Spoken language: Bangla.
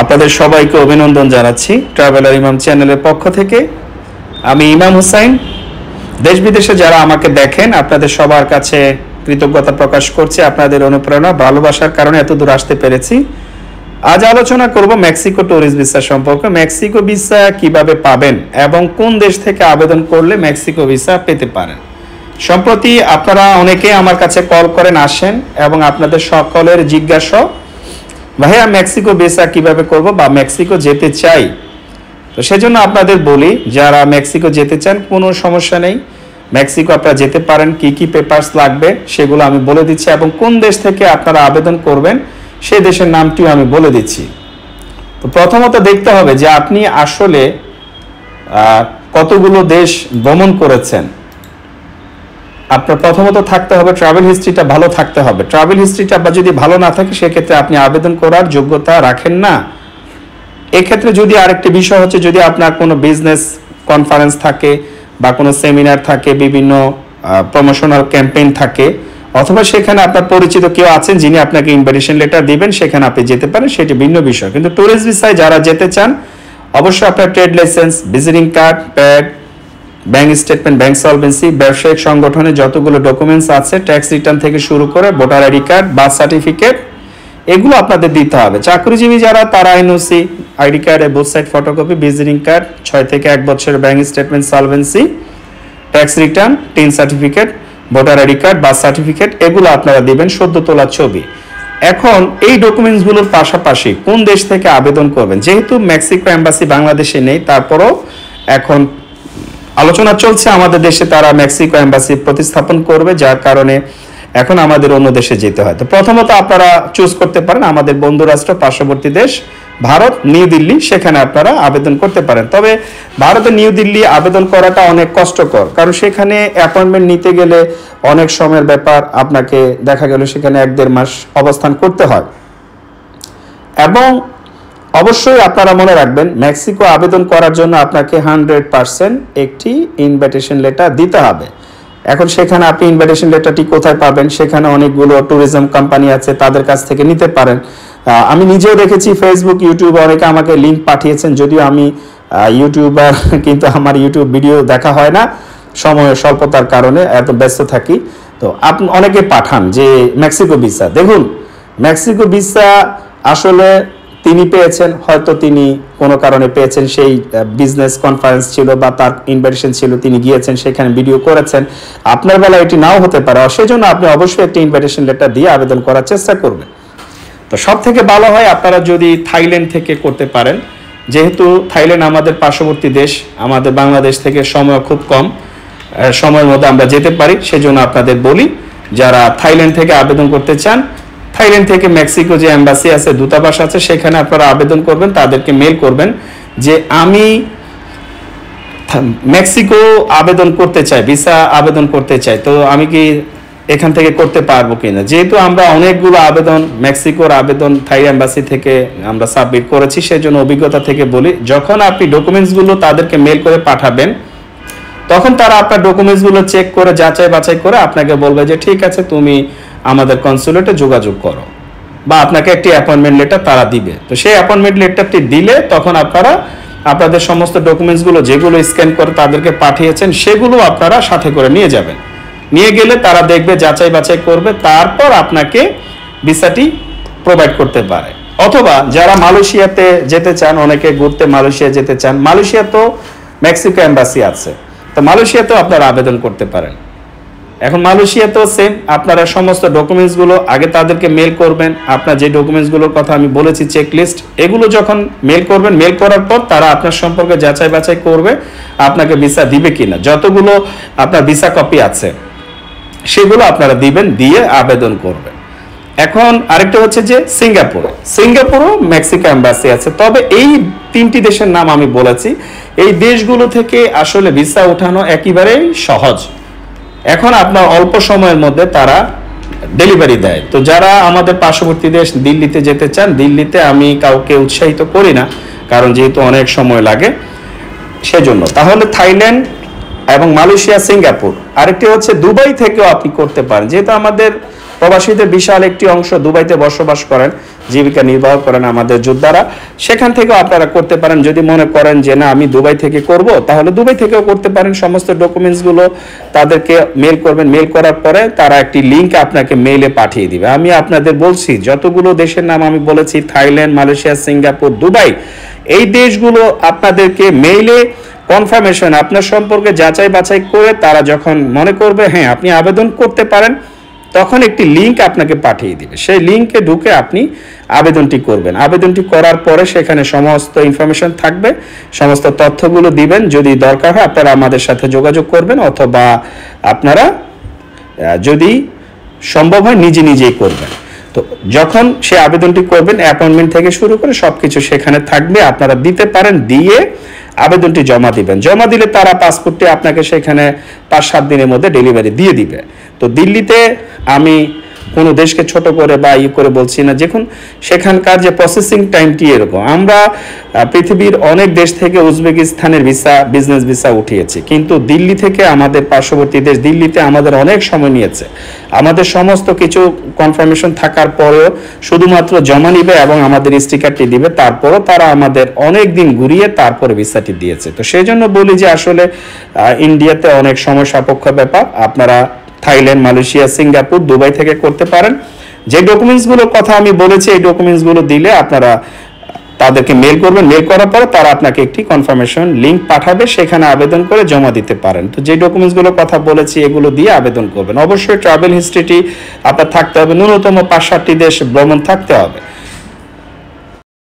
আপনাদের সবাইকে অভিনন্দন জানাচ্ছি ট্রাভেলার ইমাম চ্যানেলের পক্ষ থেকে। আমি ইমাম হুসাইন। দেশ বিদেশে যারা আমাকে দেখেন, আপনাদের সবার কাছে কৃতজ্ঞতা প্রকাশ করছি, আপনাদের অনুপ্রেরণা, ভালোবাসার কারণে এত দূর আসতে পেরেছি। আজ আলোচনা করব মেক্সিকো ট্যুরিস্ট ভিসা সম্পর্কে। মেক্সিকো ভিসা কীভাবে পাবেন এবং কোন দেশ থেকে আবেদন করলে মেক্সিকো ভিসা পেতে পারেন। সম্প্রতি আপনারা অনেকে আমার কাছে কল করেন, আসেন এবং আপনাদের সকলের জিজ্ঞাসা ভাইয়া, মেক্সিকো ভিসা কীভাবে করব বা মেক্সিকো যেতে চাই? তো সেজন্য আপনাদের বলি, যারা মেক্সিকো যেতে চান, কোনো সমস্যা নেই। মেক্সিকো আপনারা যেতে পারেন, কি কি পেপারস লাগবে সেগুলো আমি বলে দিচ্ছি এবং কোন দেশ থেকে আপনারা আবেদন করবেন সেই দেশের নামটিও আমি বলে দিচ্ছি। তো প্রথমত দেখতে হবে যে আপনি আসলে কতগুলো দেশ ভ্রমণ করেছেন। আপনার প্রথমত থাকতে হবে ট্রাভেল হিস্ট্রিটা ভালো থাকতে হবে। ট্রাভেল হিস্ট্রিটা বা যদি ভালো না থাকে, সেক্ষেত্রে আপনি আবেদন করার যোগ্যতা রাখেন না। এক্ষেত্রে যদি আরেকটি বিষয় হচ্ছে, যদি আপনার কোনো বিজনেস কনফারেন্স থাকে বা কোনো সেমিনার থাকে, বিভিন্ন প্রমোশনাল ক্যাম্পেইন থাকে, অথবা সেখানে আপনার পরিচিত কেউ আছেন যিনি আপনাকে ইনভাইটেশন লেটার দিবেন, সেখানে আপনি যেতে পারেন, সেটি ভিন্ন বিষয়। কিন্তু ট্যুরিস্ট ভিসায় যারা যেতে চান, অবশ্যই আপনার trade licence visiting card pad bank statement, bank solvency, ব্যবসায়িক সংগঠনে যতগুলো ডকুমেন্টস আছে ট্যাক্স রিটার্ন থেকে শুরু করে voter ID card birth certificate এগুলো আপনাদের দিতে হবে। চাকরিজীবী যারা, তারা NOC, ID card side photocopy visiting card ছয় থেকে এক বছরের bank statement solvency tax return TIN certificate voter ID card birth certificate এগুলো আপনারা দিবেন সদ্য তোলা ছবি। এখন এই ডকুমেন্টসগুলোর পাশাপাশি কোন দেশ থেকে আবেদন করবেন? যেহেতু মেক্সিকো এম্বাসি বাংলাদেশে নেই, তারপরও এখন আলোচনা চলছে। আমাদের দেশে তারা মেক্সিকো এম্বাসি প্রতিস্থাপন করবে, যার কারণে এখন আমাদের অন্য দেশে যেতে হয়। তো প্রথমত আপনারা চুজ করতে পারেন, আমাদের বন্ধু রাষ্ট্র পার্শ্ববর্তী দেশ, ভারত, নিউ দিল্লি, সেখানে আপনারা আবেদন করতে পারেন। তবে ভারতে নিউ দিল্লি আবেদন করাটা অনেক কষ্টকর, কারণ সেখানে অ্যাপয়েন্টমেন্ট নিতে গেলে অনেক সময়ের ব্যাপার, আপনাকে দেখা গেল সেখানে এক দেড় মাস অবস্থান করতে হয়। এবং অবশ্যই আপনারা মনে রাখবেন, মেক্সিকো আবেদন করার জন্য আপনাকে হান্ড্রেড পার্সেন্ট একটি ইনভাইটেশন লেটার দিতে হবে। এখন সেখানে আপনি ইনভাইটেশন লেটারটি কোথায় পাবেন, সেখানে অনেকগুলো ট্যুরিজম কোম্পানি আছে, তাদের কাছ থেকে নিতে পারেন। আমি নিজেও দেখেছি ফেসবুক ইউটিউবে অনেকে আমাকে লিঙ্ক পাঠিয়েছেন, যদিও আমি ইউটিউবার কিন্তু আমার ইউটিউব ভিডিও দেখা হয় না, সময় স্বল্পতার কারণে এত ব্যস্ত থাকি। তো আপনি অনেকে পাঠান যে, মেক্সিকো ভিসা দেখুন, মেক্সিকো ভিসা আসলে তিনি পেয়েছেন, হয়তো তিনি কোনো কারণে পেয়েছেন, সেই বিজনেস কনফারেন্স ছিল বা তার ইনভাইটেশন ছিল, তিনি গিয়েছেন, সেখানে ভিডিও করেছেন। আপনার বেলা এটি নাও হতে পারে। সেজন্য আপনি অবশ্যই একটি ইনভাইটেশন লেটার দিয়ে আবেদন করার চেষ্টা করবেন। তো সব থেকে ভালো হয় আপনারা যদি থাইল্যান্ড থেকে করতে পারেন, যেহেতু থাইল্যান্ড আমাদের পার্শ্ববর্তী দেশ, আমাদের বাংলাদেশ থেকে সময় খুব কম সময়ের মধ্যে আমরা যেতে পারি, সেজন্য আপনাদের বলি, যারা থাইল্যান্ড থেকে আবেদন করতে চান থাইল্যান্ড থেকে মেক্সিকো যে এম্বাসি আছে, দূতাবাস আছে, সেখানে আপনারা আবেদন করবেন, তাদেরকে মেল করবেন যে আমি মেক্সিকো আবেদন করতে চাই, ভিসা আবেদন করতে চাই, তো আমি কি এখান থেকে করতে পারব কিনা? যেহেতু আমরা অনেকগুলো আবেদন, মেক্সিকোর আবেদন থাই এম্বাসি থেকে আমরা সাবমিট করেছি, সেজন্য অভিজ্ঞতা থেকে বলি, যখন আপনি ডকুমেন্টসগুলো তাদেরকে মেল করে পাঠাবেন, তখন তারা আপনার ডকুমেন্টসগুলো চেক করে যাচাই বাছাই করে আপনাকে বলবে যে, ঠিক আছে, তুমি আমাদের কনসুলেটে যোগাযোগ করো। বা আপনাকে একটি অ্যাপয়েন্টমেন্ট লেটার তারা দিবে। তো সেই অ্যাপয়েন্টমেন্ট লেটারটি দিলে তখন আপনারা আপনাদের সমস্ত ডকুমেন্টসগুলো যেগুলো স্ক্যান করে তাদেরকে পাঠিয়েছেন, সেগুলো আপনারা সাথে করে নিয়ে যাবেন। নিয়ে গেলে তারা দেখবে, যাচাই বাছাই করবে, তারপর আপনাকে ভিসাটি প্রোভাইড করতে পারে। অথবা যারা মালয়েশিয়াতে যেতে চান, অনেকে ঘুরতে মালয়েশিয়া যেতে চান মালয়েশিয়া তো মেক্সিকো এম্বাসি আছে। তো মালয়েশিয়াতেও আপনারা আবেদন করতে পারেন। এখন মালয়েশিয়াতেও সেম আপনারা সমস্ত ডকুমেন্টসগুলো আগে তাদেরকে মেল করবেন। আপনার যে ডকুমেন্টসগুলোর কথা আমি বলেছি চেক লিস্ট এগুলো যখন মেল করবেন মেল করার পর তারা আপনার সম্পর্কে যাচাই বাছাই করবে, আপনাকে ভিসা দিবে কিনা। যতগুলো আপনার ভিসা কপি আছে, সেগুলো আপনারা দিবেন, দিয়ে আবেদন করবেন। এখন আরেকটা হচ্ছে যে সিঙ্গাপুর। সিঙ্গাপুরও মেক্সিকো এম্বাসি আছে। তবে এই তিনটি দেশের নাম আমি বলেছি। এই দেশগুলো থেকে আসলে ভিসা ওঠানো একেবারেই সহজ। এখন আপনার অল্প সময়ের মধ্যে তারা ডেলিভারি দেয়। তো যারা আমাদের পার্শ্ববর্তী দেশ দিল্লিতে যেতে চান, দিল্লিতে আমি কাউকে উৎসাহিত করি না, কারণ যেহেতু অনেক সময় লাগে সেজন্য। তাহলে থাইল্যান্ড এবং মালয়েশিয়া, সিঙ্গাপুর। আরেকটি হচ্ছে দুবাই থেকেও আপনি করতে পারেন। যেহেতু আমাদের প্রবাসীদের বিশাল একটি অংশ দুবাইতে বসবাস করেন, জীবিকা নির্বাহ করেন আমাদের যোদ্ধারা। সেখান থেকেও আপনারা করতে পারেন, যদি মনে করেন যে না, আমি দুবাই থেকে করব, তাহলে দুবাই থেকেও করতে পারেন। সমস্ত ডকুমেন্টসগুলো তাদেরকে মেল করবেন। মেল করার পরে তারা একটি লিংক আপনাকে মেইলে পাঠিয়ে দিবে। আমি আপনাদের বলছি, যতগুলো দেশের নাম আমি বলেছি, থাইল্যান্ড, মালয়েশিয়া, সিঙ্গাপুর, দুবাই, এই দেশগুলো আপনাদেরকে মেইলে কনফার্মেশন আপনার সম্পর্কে যাচাই বাছাই করে তারা যখন মনে করবে হ্যাঁ আপনি আবেদন করতে পারেন তখন একটি লিংক আপনাকে পাঠিয়ে দিবে। সেই লিংকে ঢুকে আপনি আবেদনটি করবেন। আবেদনটি করার পরে সেখানে সমস্ত ইনফরমেশন থাকবে, সমস্ত তথ্যগুলো দিবেন। যদি দরকার হয় আপনারা আমাদের সাথে যোগাযোগ করবেন অথবা আপনারা যদি সম্ভব হয় নিজে নিজেই করবেন। তো যখন সে আবেদনটি করবেন অ্যাপয়েন্টমেন্ট থেকে শুরু করে সবকিছু সেখানে থাকবে। আপনারা দিতে পারেন, দিয়ে আবেদনটি জমা দিবেন। জমা দিলে তারা পাসপোর্টটি আপনাকে সেখানে পাঁচ সাত দিনের মধ্যে ডেলিভারি দিয়ে দিবে। তো দিল্লিতে আমি কোনো দেশকে ছোট করে বা ইয়ে করে বলছি না। দেখুন, সেখানকার যে প্রসেসিং টাইমটি এরকম। আমরা পৃথিবীর অনেক দেশ থেকে উজবেকিস্তানের ভিসা বিজনেস ভিসা উঠিয়েছি। কিন্তু দিল্লি থেকে আমাদের পার্শ্ববর্তী দেশ, দিল্লিতে আমাদের অনেক সময় নিয়েছে। আমাদের সমস্ত কিছু কনফার্মেশন থাকার পরেও শুধুমাত্র জমা নিবে এবং আমাদের স্টিকারটি দিবে। তারপরও তারা আমাদের অনেক দিন ঘুরিয়ে তারপরে ভিসাটি দিয়েছে। তো সেই জন্য বলি যে আসলে ইন্ডিয়াতে অনেক সময় সাপেক্ষ ব্যাপার। আপনারা থাইল্যান্ড, মালয়েশিয়া, সিঙ্গাপুর, দুবাই থেকে করতে পারেন। যে ডকুমেন্টসগুলোর কথা আমি বলেছি, এই ডকুমেন্টসগুলো দিলে আপনারা তাদেরকে মেল করবেন। মেল করার পরে তারা আপনাকে একটি কনফার্মেশন লিঙ্ক পাঠাবে, সেখানে আবেদন করে জমা দিতে পারেন। তো যে ডকুমেন্টসগুলোর কথা বলেছি, এগুলো দিয়ে আবেদন করবেন। অবশ্যই ট্রাভেল হিস্ট্রিটি আপনার থাকতে হবে। ন্যূনতম পাঁচ সাতটি দেশ ভ্রমণ থাকতে হবে।